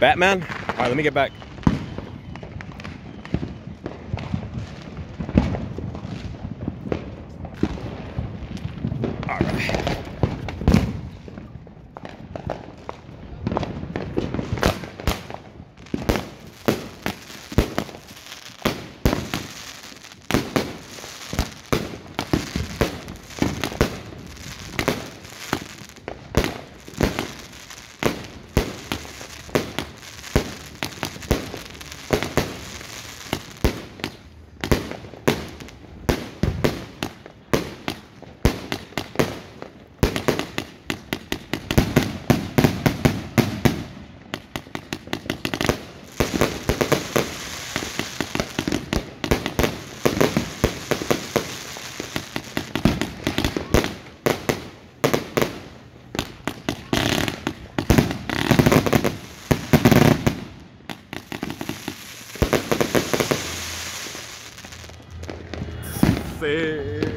Batman? All right, let me get back. All right. 谁？